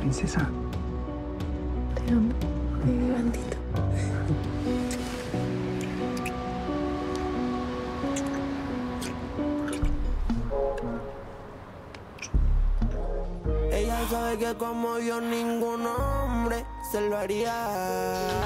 princesa. Te amo, mi bandito. Ella sabe que como yo ningún hombre se lo haría.